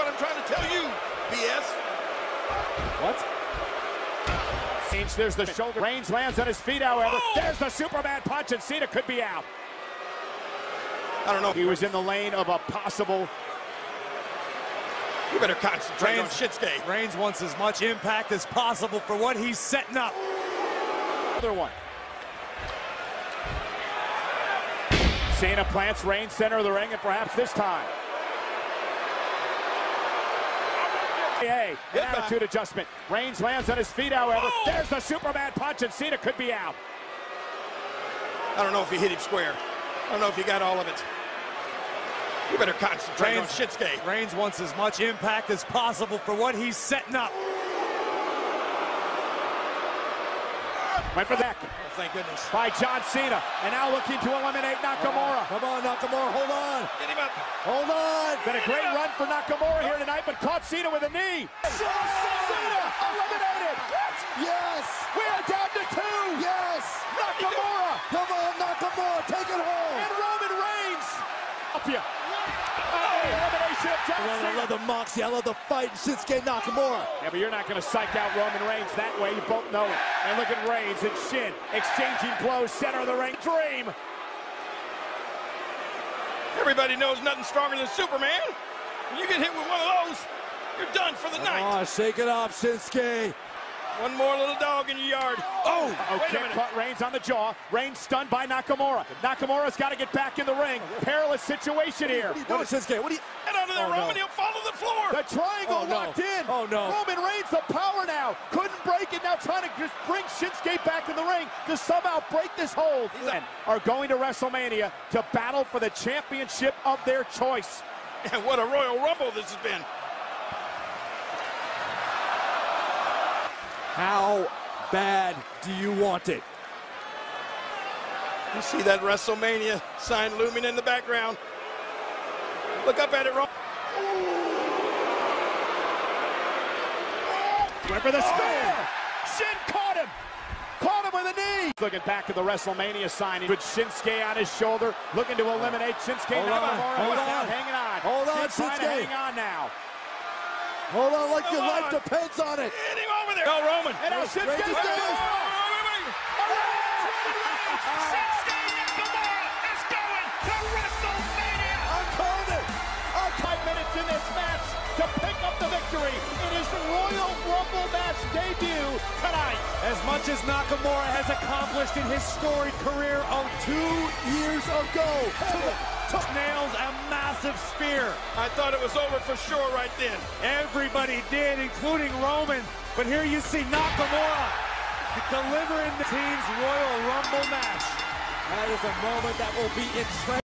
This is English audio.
what I'm trying to tell you, BS. What? Seems there's the shoulder. Reigns lands on his feet, however. Oh! There's the Superman punch, and Cena could be out. I don't know. He was in the lane of a possible. You better concentrate Reigns, on Shinsuke. Reigns wants as much impact as possible for what he's setting up. Another one. Cena plants Reigns center of the ring, and perhaps this time Hey, an Goodbye. attitude adjustment. Reigns lands on his feet, however. Oh! There's the Superman punch, and Cena could be out. I don't know if he hit him square. I don't know if he got all of it. You better concentrate on Reigns- Shinsuke. Reigns wants as much impact as possible for what he's setting up. Went for that Oh, thank goodness. by John Cena, and now looking to eliminate Nakamura. Come on, Nakamura, hold on. Get him up. Hold on. Been a great run for Nakamura here tonight, but caught Cena with a knee. Cena eliminated. Yes! We are down to two. Yes! Nakamura Come on, Nakamura, take it home! and Roman Reigns. Up you. Uh, elimination of John I Cena. love the moxie, I love the fight, Shinsuke Nakamura. Yeah, but you're not going to psych out Roman Reigns that way. You both know it. And look at Reigns and Shin exchanging blows, center of the ring. Dream. Everybody knows nothing stronger than Superman. When you get hit with one of those, you're done for the night. Oh, shake it off, Shinsuke. One more little dog in your yard. Oh, Oh, wait a kick minute. caught Reigns on the jaw. Reigns stunned by Nakamura. Nakamura's got to get back in the ring. Perilous situation here. What are you doing, Shinsuke? What do you... Get out of there, Oh, no. Roman. He'll fall to the floor. The triangle Oh, no. locked in. Oh, no. Roman Reigns, the power now. Couldn't break it. Now trying to just bring Shinsuke back in the ring to somehow break this hold. He's. And are going to WrestleMania to battle for the championship of their choice. And what a Royal Rumble this has been. How bad do you want it? You see that WrestleMania sign looming in the background. Look up at it, Roman. Went for the spear. Shin caught him. Caught him with a knee. Looking back at the WrestleMania sign with Shinsuke on his shoulder, looking to eliminate Shinsuke Hold on, hold who's now on. hanging on. Hold on, Shin Shinsuke. hang on now. Hold on, like your Come life depends on it. Hit him over there. No, Roman. And now Reigns Shinsuke. is Wait, down. wait, wait, wait, wait. I'm calling it. Five minutes in this match to pick up the victory in his Royal Rumble match debut tonight. As much as Nakamura has accomplished in his storied career of two Years ago. took nails a massive spear. I thought it was over for sure right then. Everybody did, including Roman. But here you see Nakamura delivering the team's Royal Rumble match. That is a moment that will be entrenched.